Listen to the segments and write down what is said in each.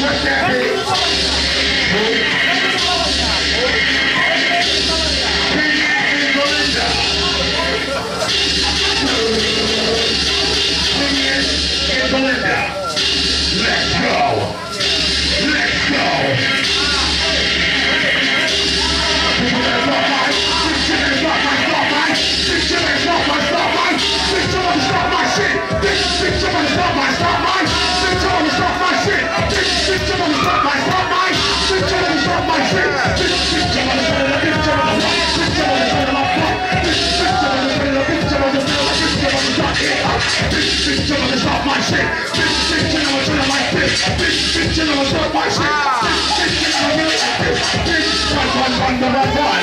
With that bitch.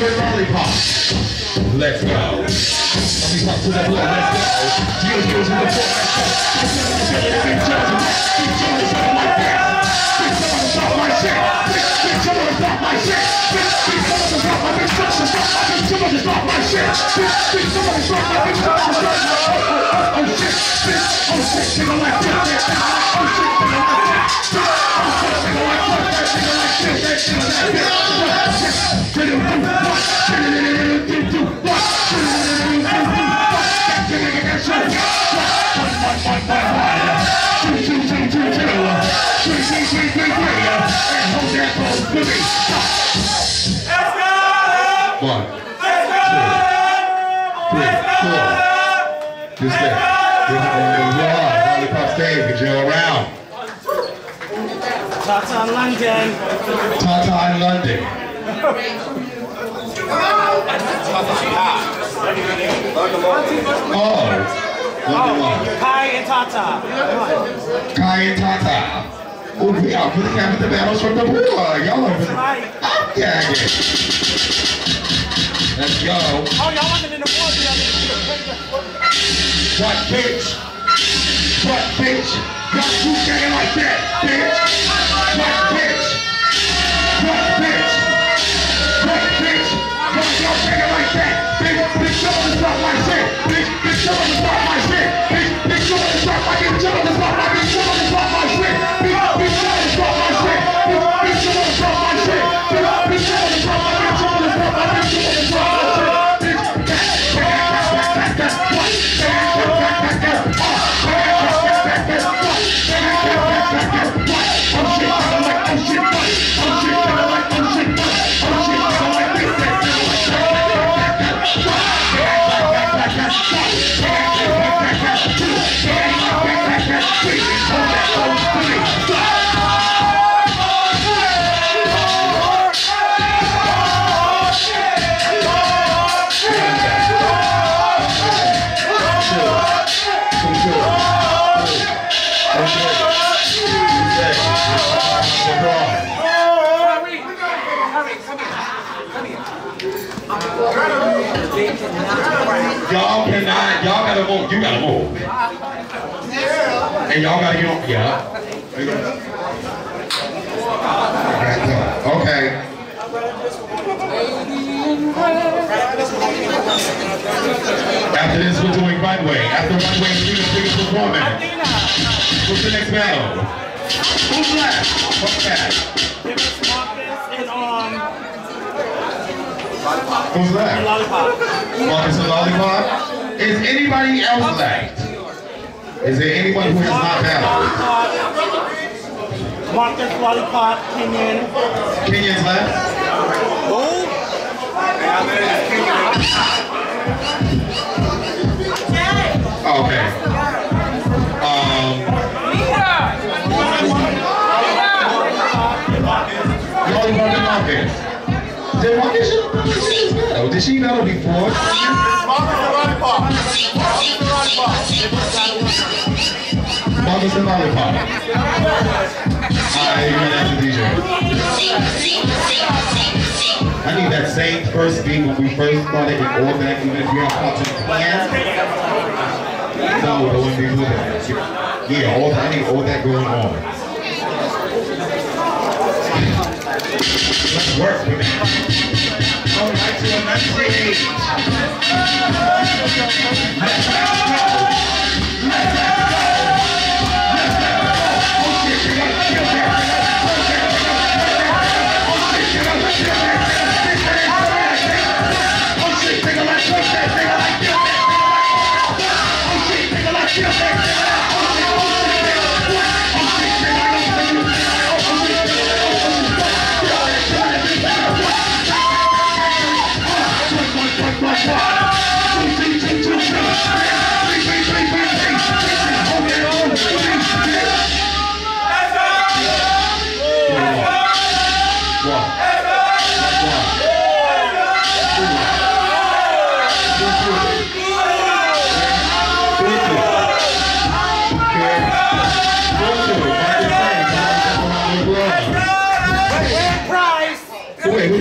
with Lollipop. Let's go. Lollipop to the floor, let's go. Trio goes with the floor, let's go. One, Tata London. Tata in London. Oh, one. Kai and Tata. Kai and Tata. Oh, we are putting out the battles from the board. Y'all are. I'm gagging. Let's go. Oh, y'all wasn't in the other What bitch? What bitch? Got you gagging like that, bitch? What bitch? Y'all cannot, y'all gotta move, you gotta move. And y'all gotta get on, yeah. Okay. After this, we're doing runway. After runway, we're doing biggest performance. What's the next battle? Who's left? What's that? Give us Marcus and um Who's left? Lollipop. Marcus and Lollipop? Is anybody else left? Is there anyone who has not battled? Lollipop. Marcus, Lollipop, Kenyon. Kenyon's left? Who? Before? And Lollipop. You're gonna have to DJ. I need that same first beat when we first started in all that, even if you have pops in hands. No, that. Yeah, all that, I need all that going on. Let's work with to enunciate.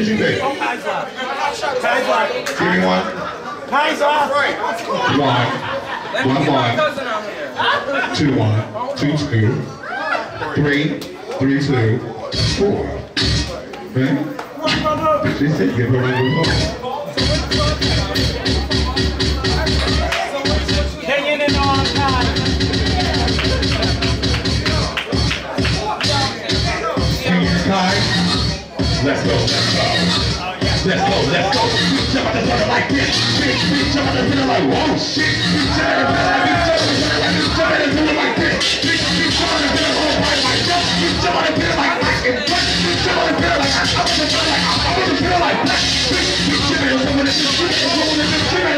Did you pick? Kaiser. Kaiser. Give me one. Kaiser. One. One, one. Two, one. Two, two. Three. Three, two. Four. Man. She said give her a round of Let's go, let's go. Let's go, let's go. We jump out the like this. Bitch, we jump out the like, whoa, shit. We jump out the like, we the water like this. Bitch, we jump out the this. We jump the like black white. We jump the like, I'm out the water like, I'm the like black. Bitch, we jump the like this. We the this.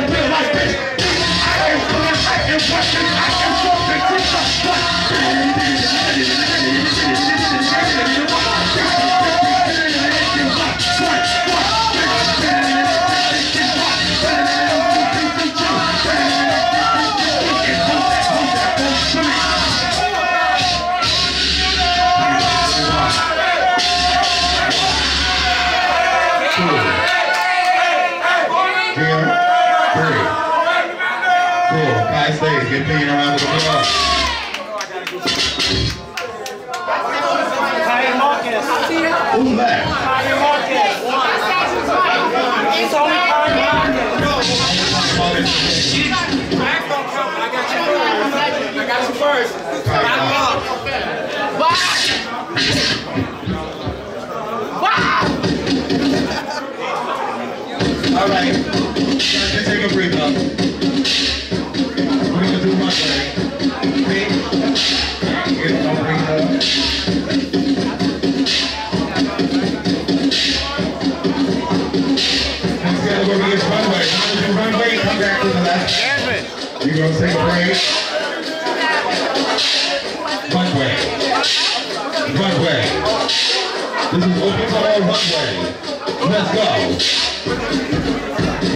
All right. Let's take a breather. We're gonna do one thing. See? Get some breather. Let's get over this runway. Come on, do runway. Come back to the left. You gonna take a break? Runway. This is open to runway. Let's go.